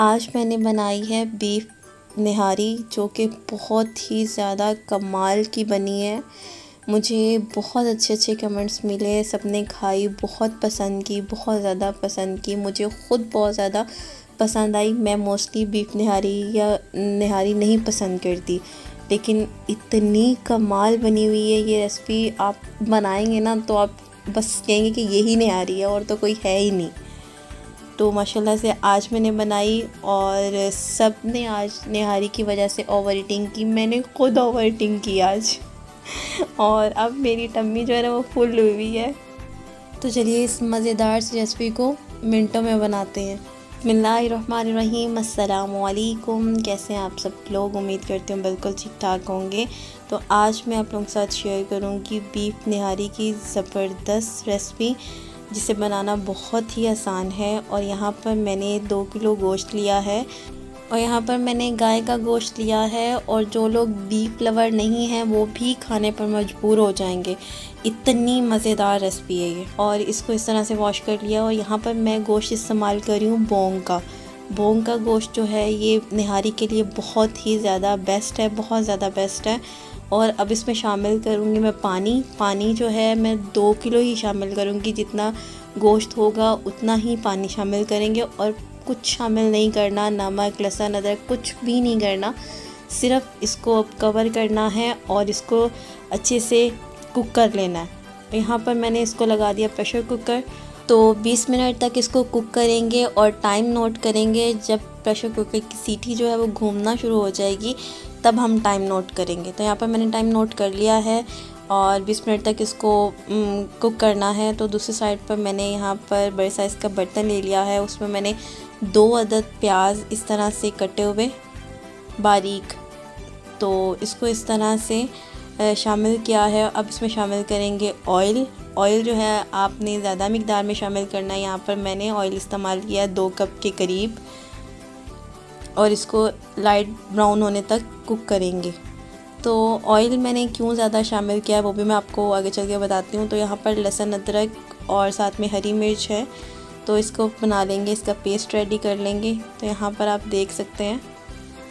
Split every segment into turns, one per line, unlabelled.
आज मैंने बनाई है बीफ निहारी, जो कि बहुत ही ज़्यादा कमाल की बनी है। मुझे बहुत अच्छे अच्छे कमेंट्स मिले, सबने खाई, बहुत पसंद की, बहुत ज़्यादा पसंद की। मुझे ख़ुद बहुत ज़्यादा पसंद आई। मैं मोस्टली बीफ निहारी या निहारी नहीं पसंद करती, लेकिन इतनी कमाल बनी हुई है ये रेसिपी आप बनाएँगे ना तो आप बस कहेंगे कि यही निहारी है और तो कोई है ही नहीं। तो माशाल्लाह से आज मैंने बनाई और सबने आज निहारी की वजह से ओवर ईटिंग की। मैंने खुद ओवर ईटिंग की आज। और अब मेरी टम्मी जो है ना, वो फुल हुई है। तो चलिए इस मज़ेदार सी रेसिपी को मिनटों में बनाते हैं। बसमीम अल्लाम कैसे हैं आप सब लोग? उम्मीद करते हैं बिल्कुल ठीक ठाक होंगे। तो आज मैं आप लोगों के साथ शेयर करूँगी बीफ निहारी की ज़बरदस्त रेसिपी जिसे बनाना बहुत ही आसान है और यहाँ पर मैंने दो किलो गोश्त लिया है और यहाँ पर मैंने गाय का गोश्त लिया है और जो लोग बीफ लवर नहीं हैं, वो भी खाने पर मजबूर हो जाएँगे। इतनी मज़ेदार रेसिपी है ये। और इसको इस तरह से वॉश कर लिया और यहाँ पर मैं गोश्त इस्तेमाल कर रही हूँ बोंग का। बोंग का गोश्त जो है, ये निहारी के लिए बहुत ही ज़्यादा बेस्ट है, बहुत ज़्यादा बेस्ट है। और अब इसमें शामिल करूँगी मैं पानी। पानी जो है मैं दो किलो ही शामिल करूँगी। जितना गोश्त होगा उतना ही पानी शामिल करेंगे और कुछ शामिल नहीं करना। नमक, लहसुन, अदरक कुछ भी नहीं करना। सिर्फ़ इसको अब कवर करना है और इसको अच्छे से कुक कर लेना है। यहाँ पर मैंने इसको लगा दिया प्रेशर कुकर तो 20 मिनट तक इसको कुक करेंगे और टाइम नोट करेंगे। जब प्रेशर कुकर की सीटी जो है वो घूमना शुरू हो जाएगी तब हम टाइम नोट करेंगे। तो यहाँ पर मैंने टाइम नोट कर लिया है और 20 मिनट तक इसको कुक करना है। तो दूसरी साइड पर मैंने यहाँ पर बड़े साइज़ का बर्तन ले लिया है। उसमें मैंने दो अदद प्याज इस तरह से कटे हुए बारीक तो इसको इस तरह से शामिल किया है। अब इसमें शामिल करेंगे ऑयल ऑयल जो है, आपने ज़्यादा मकदार में शामिल करना है। यहाँ पर मैंने ऑयल इस्तेमाल किया दो कप के करीब। और इसको लाइट ब्राउन होने तक कुक करेंगे। तो ऑयल मैंने क्यों ज़्यादा शामिल किया है, वो भी मैं आपको आगे चल के बताती हूँ। तो यहाँ पर लहसुन, अदरक और साथ में हरी मिर्च है। तो इसको बना लेंगे, इसका पेस्ट रेडी कर लेंगे। तो यहाँ पर आप देख सकते हैं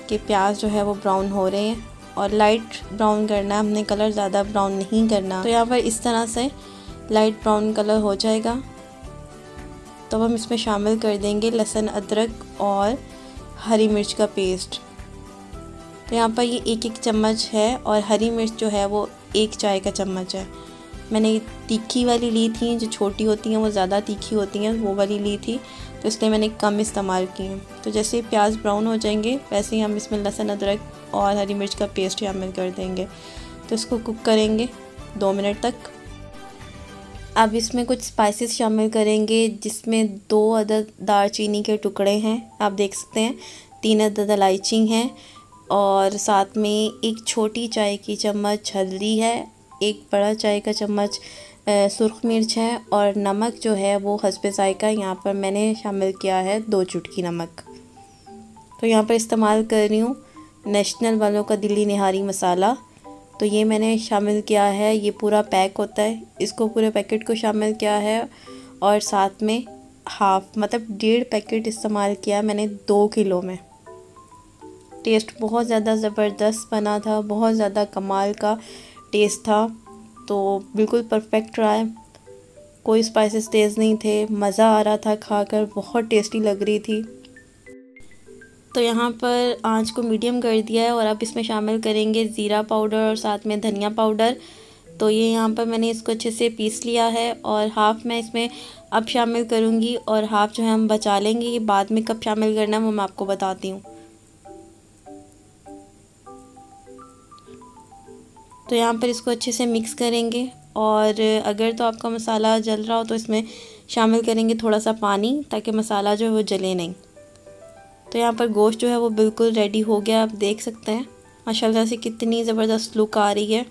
कि प्याज जो है वो ब्राउन हो रहे हैं। और लाइट ब्राउन करना है, हमने कलर ज़्यादा ब्राउन नहीं करना। तो यहाँ पर इस तरह से लाइट ब्राउन कलर हो जाएगा। तो हम इसमें शामिल कर देंगे लहसुन, अदरक और हरी मिर्च का पेस्ट। तो यहाँ पर ये एक एक चम्मच है और हरी मिर्च जो है वो एक चाय का चम्मच है। मैंने तीखी वाली ली थी, जो छोटी होती हैं, वो ज़्यादा तीखी होती हैं, वो वाली ली थी तो इसलिए मैंने कम इस्तेमाल की हैं। तो जैसे प्याज ब्राउन हो जाएँगे, वैसे ही हम इसमें लहसुन, अदरक और हरी मिर्च का पेस्ट शामिल कर देंगे। तो इसको कुक करेंगे दो मिनट तक। अब इसमें कुछ स्पाइसेस शामिल करेंगे, जिसमें दो अदद दालचीनी के टुकड़े हैं। आप देख सकते हैं, तीन अदद इलायची हैं और साथ में एक छोटी चाय की चम्मच हल्दी है, एक बड़ा चाय का चम्मच सुरख मिर्च है और नमक जो है वो हसब ज़ायका यहाँ पर मैंने शामिल किया है, दो चुटकी नमक। तो यहाँ पर इस्तेमाल कर रही हूँ नेशनल वालों का दिल्ली निहारी मसाला। तो ये मैंने शामिल किया है, ये पूरा पैक होता है। इसको पूरे पैकेट को शामिल किया है और साथ में हाफ़ मतलब डेढ़ पैकेट इस्तेमाल किया मैंने दो किलो में। टेस्ट बहुत ज़्यादा ज़बरदस्त बना था, बहुत ज़्यादा कमाल का टेस्ट था। तो बिल्कुल परफेक्ट रहा है। कोई स्पाइसेस तेज़ नहीं थे, मज़ा आ रहा था खाकर, बहुत टेस्टी लग रही थी। तो यहाँ पर आँच को मीडियम कर दिया है और अब इसमें शामिल करेंगे ज़ीरा पाउडर और साथ में धनिया पाउडर। तो ये यहाँ पर मैंने इसको अच्छे से पीस लिया है और हाफ़ मैं इसमें अब शामिल करूँगी और हाफ़ जो है हम बचा लेंगे। ये बाद में कब शामिल करना है वो मैं आपको बताती हूँ। तो यहाँ पर इसको अच्छे से मिक्स करेंगे और अगर तो आपका मसाला जल रहा हो तो इसमें शामिल करेंगे थोड़ा सा पानी ताकि मसाला जो है वो जले नहीं। तो यहाँ पर गोश्त जो है वो बिल्कुल रेडी हो गया, आप देख सकते हैं। माशाल्लाह से कितनी ज़बरदस्त लुक आ रही है।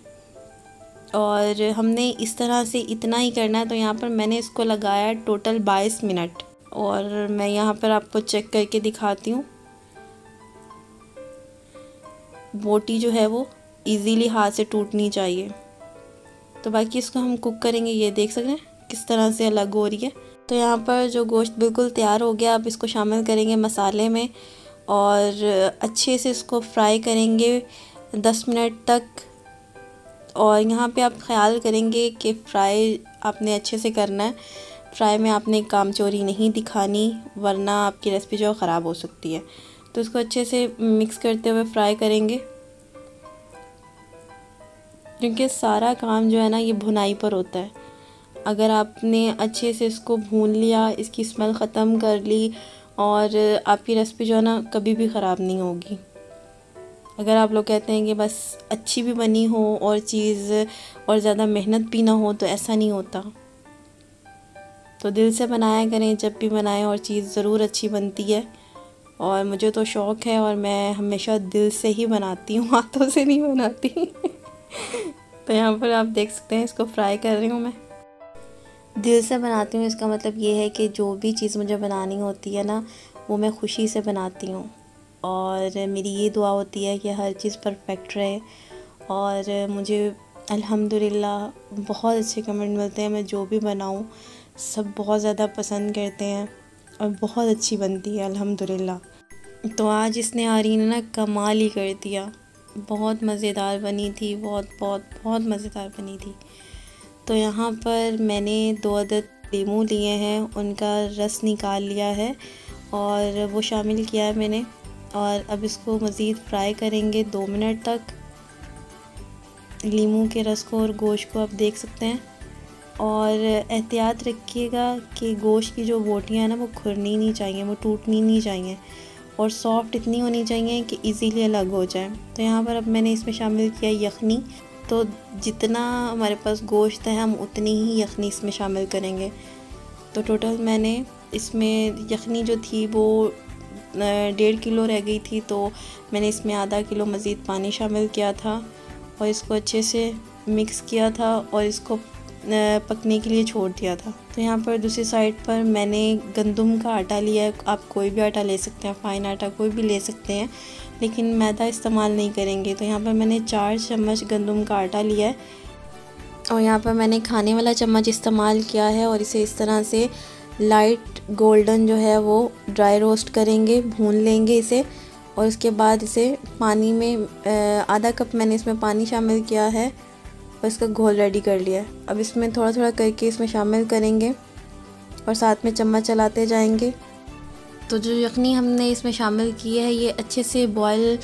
और हमने इस तरह से इतना ही करना है तो यहाँ पर मैंने इसको लगाया टोटल बाईस मिनट। और मैं यहाँ पर आपको चेक करके दिखाती हूँ। बोटी जो है वो इजीली हाथ से टूटनी चाहिए। तो बाकी इसको हम कुक करेंगे, ये देख सकते हैं किस तरह से अलग हो रही है। तो यहाँ पर जो गोश्त बिल्कुल तैयार हो गया, अब इसको शामिल करेंगे मसाले में और अच्छे से इसको फ्राई करेंगे दस मिनट तक। और यहाँ पे आप ख्याल करेंगे कि फ्राई आपने अच्छे से करना है। फ्राई में आपने काम चोरी नहीं दिखानी, वरना आपकी रेसिपी जो ख़राब हो सकती है। तो इसको अच्छे से मिक्स करते हुए फ्राई करेंगे। क्योंकि सारा काम जो है ना, ये भुनाई पर होता है। अगर आपने अच्छे से इसको भून लिया, इसकी स्मेल ख़त्म कर ली और आपकी रेसिपी जो है ना कभी भी ख़राब नहीं होगी। अगर आप लोग कहते हैं कि बस अच्छी भी बनी हो और चीज़ और ज़्यादा मेहनत भी ना हो तो ऐसा नहीं होता। तो दिल से बनाया करें, जब भी बनाएँ और चीज़ ज़रूर अच्छी बनती है। और मुझे तो शौक़ है और मैं हमेशा दिल से ही बनाती हूँ, हाथों से नहीं बनाती। तो यहाँ पर आप देख सकते हैं, इसको फ्राई कर रही हूँ मैं। दिल से बनाती हूँ, इसका मतलब ये है कि जो भी चीज़ मुझे बनानी होती है ना, वो मैं खुशी से बनाती हूँ। और मेरी ये दुआ होती है कि हर चीज़ परफेक्ट रहे। और मुझे अल्हम्दुलिल्लाह बहुत अच्छे कमेंट मिलते हैं, मैं जो भी बनाऊँ, सब बहुत ज़्यादा पसंद करते हैं और बहुत अच्छी बनती है, अल्हम्दुलिल्लाह। तो आज इसने आरी ने ना कमाल ही कर दिया। बहुत मज़ेदार बनी थी, बहुत बहुत बहुत मज़ेदार बनी थी। तो यहाँ पर मैंने दो अदद लेमू लिए हैं, उनका रस निकाल लिया है और वो शामिल किया है मैंने और अब इसको मज़ीद फ्राई करेंगे दो मिनट तक। लीमू के रस को और गोश्त को आप देख सकते हैं और एहतियात रखिएगा कि गोश्त की जो बोटियाँ ना, वो खुरनी नहीं चाहिए, वो टूटनी नहीं चाहिए और सॉफ्ट इतनी होनी चाहिए कि इजीली अलग हो जाए। तो यहाँ पर अब मैंने इसमें शामिल किया यखनी। तो जितना हमारे पास गोश्त है, हम उतनी ही यखनी इसमें शामिल करेंगे। तो टोटल मैंने इसमें यखनी जो थी वो डेढ़ किलो रह गई थी तो मैंने इसमें आधा किलो मज़ीद पानी शामिल किया था और इसको अच्छे से मिक्स किया था और इसको पकने के लिए छोड़ दिया था। तो यहाँ पर दूसरी साइड पर मैंने गंदम का आटा लिया है। आप कोई भी आटा ले सकते हैं फ़ाइन आटा कोई भी ले सकते हैं। लेकिन मैदा इस्तेमाल नहीं करेंगे। तो यहाँ पर मैंने चार चम्मच गंदम का आटा लिया है और यहाँ पर मैंने खाने वाला चम्मच इस्तेमाल किया है और इसे इस तरह से लाइट गोल्डन जो है वो ड्राई रोस्ट करेंगे, भून लेंगे इसे और उसके बाद इसे पानी में आधा कप मैंने इसमें पानी शामिल किया है और इसका घोल रेडी कर लिया है। अब इसमें थोड़ा थोड़ा करके इसमें शामिल करेंगे और साथ में चम्मच चलाते जाएँगे। तो जो यखनी हमने इसमें शामिल की है, ये अच्छे से बॉयल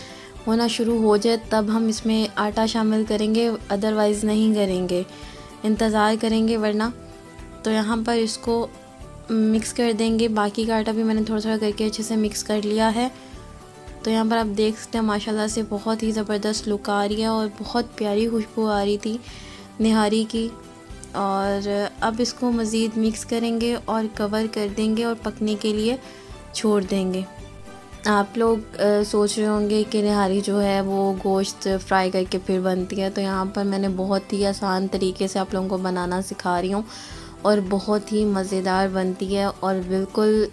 होना शुरू हो जाए, तब हम इसमें आटा शामिल करेंगे अदरवाइज़ नहीं करेंगे। इंतज़ार करेंगे वरना। तो यहाँ पर इसको मिक्स कर देंगे। बाकी का आटा भी मैंने थोड़ा थोड़ा करके अच्छे से मिक्स कर लिया है। तो यहाँ पर आप देख सकते हैं, माशाल्लाह से बहुत ही ज़बरदस्त लुक आ रही है और बहुत प्यारी खुशबू आ रही थी निहारी की। और अब इसको मज़ीद मिक्स करेंगे और कवर कर देंगे और पकने के लिए। छोड़ देंगे। आप लोग आ, सोच रहे होंगे कि निहारी जो है वो गोश्त फ्राई करके फिर बनती है तो यहाँ पर मैंने बहुत ही आसान तरीके से आप लोगों को बनाना सिखा रही हूँ और बहुत ही मज़ेदार बनती है और बिल्कुल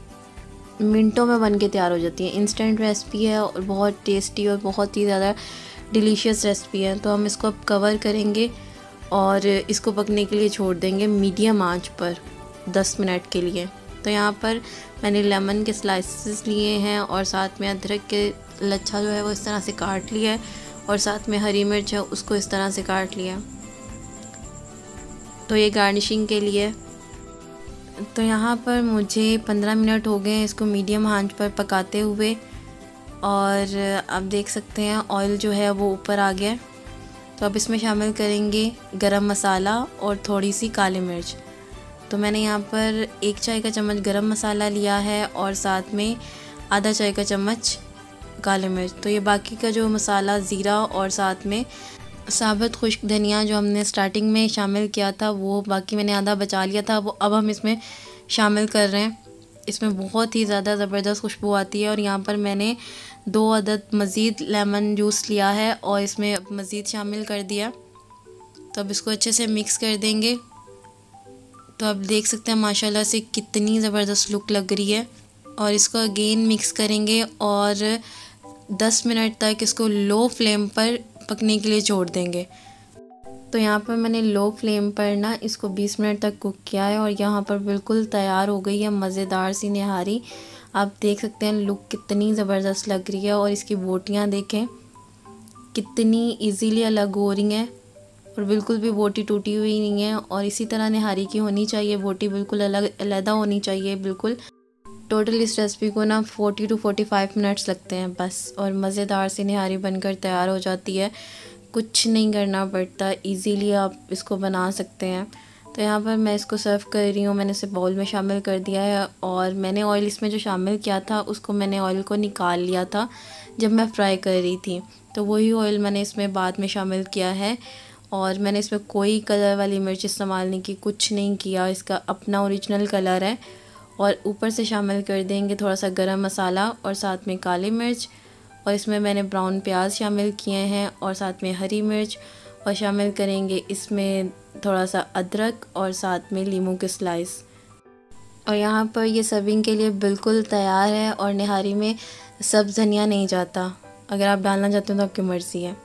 मिनटों में बन के तैयार हो जाती है। इंस्टेंट रेसिपी है और बहुत टेस्टी और बहुत ही ज़्यादा डिलीशियस रेसिपी है। तो हम इसको अब कवर करेंगे और इसको पकने के लिए छोड़ देंगे मीडियम आँच पर 10 मिनट के लिए। तो यहाँ पर मैंने लेमन के स्लाइसेस लिए हैं और साथ में अदरक के लच्छा जो है वो इस तरह से काट लिया है और साथ में हरी मिर्च है, उसको इस तरह से काट लिया तो ये गार्निशिंग के लिए। तो यहाँ पर मुझे पंद्रह मिनट हो गए हैं इसको मीडियम आँच पर पकाते हुए और आप देख सकते हैं ऑयल जो है वो ऊपर आ गया तो अब इसमें शामिल करेंगे गरम मसाला और थोड़ी सी काली मिर्च। तो मैंने यहाँ पर एक चाय का चम्मच गरम मसाला लिया है और साथ में आधा चाय का चम्मच काली मिर्च। तो ये बाकी का जो मसाला, ज़ीरा और साथ में साबुत खुश्क धनिया जो हमने स्टार्टिंग में शामिल किया था, वो बाकी मैंने आधा बचा लिया था। वो अब हम इसमें शामिल कर रहे हैं। इसमें बहुत ही ज़्यादा ज़बरदस्त खुशबू आती है और यहाँ पर मैंने दो अदद मज़ीद लेमन जूस लिया है और इसमें मज़ीद शामिल कर दिया। तो अब इसको अच्छे से मिक्स कर देंगे। तो आप देख सकते हैं माशाल्लाह से कितनी ज़बरदस्त लुक लग रही है। और इसको अगेन मिक्स करेंगे और 10 मिनट तक इसको लो फ्लेम पर पकने के लिए छोड़ देंगे। तो यहाँ पर मैंने लो फ्लेम पर ना इसको 20 मिनट तक कुक किया है और यहाँ पर बिल्कुल तैयार हो गई है, मज़ेदार सी निहारी। आप देख सकते हैं लुक कितनी ज़बरदस्त लग रही है और इसकी बोटियाँ देखें, कितनी इजीली अलग हो रही हैं। और बिल्कुल भी बोटी टूटी हुई नहीं है और इसी तरह निहारी की होनी चाहिए बोटी बिल्कुल अलग, अलहदा होनी चाहिए बिल्कुल। टोटल इस रेसिपी को ना 40 टू 45 मिनट्स लगते हैं बस और मज़ेदार सी निहारी बनकर तैयार हो जाती है। कुछ नहीं करना पड़ता इजीली आप इसको बना सकते हैं। तो यहाँ पर मैं इसको सर्व कर रही हूँ, मैंने इसे बाउल में शामिल कर दिया है और मैंने ऑयल इसमें जो शामिल किया था, उसको मैंने ऑयल को निकाल लिया था जब मैं फ्राई कर रही थी। तो वही ऑयल मैंने इसमें बाद में शामिल किया है। और मैंने इसमें कोई कलर वाली मिर्च इस्तेमाल नहीं की, कुछ नहीं किया। इसका अपना ओरिजिनल कलर है और ऊपर से शामिल कर देंगे थोड़ा सा गरम मसाला और साथ में काली मिर्च। और इसमें मैंने ब्राउन प्याज शामिल किए हैं और साथ में हरी मिर्च। और शामिल करेंगे इसमें थोड़ा सा अदरक और साथ में लीमू के स्लाइस और यहाँ पर ये सर्विंग के लिए बिल्कुल तैयार है और निहारी में सब धनिया नहीं जाता। अगर आप डालना चाहते हो तो आपकी मर्ज़ी है।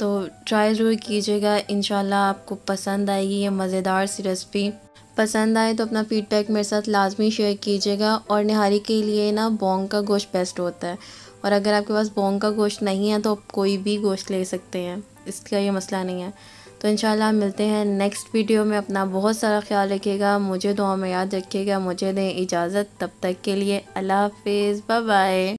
तो ट्राई ज़रूर कीजिएगा। इन आपको पसंद आएगी ये मज़ेदार सी रेसिपी। पसंद आए तो अपना फीडबैक मेरे साथ लाजमी शेयर कीजिएगा और निहारी के लिए ना बोंग का गोश्त बेस्ट होता है। और अगर आपके पास बोंग का गोश्त नहीं है तो आप कोई भी गोश्त ले सकते हैं। इसका ये मसला नहीं है। तो इन मिलते हैं नेक्स्ट वीडियो में। अपना बहुत सारा ख्याल रखिएगा, मुझे दुआ में याद रखिएगा, मुझे दें इजाज़त। तब तक के लिए अल्लाह हाफिज़ बाय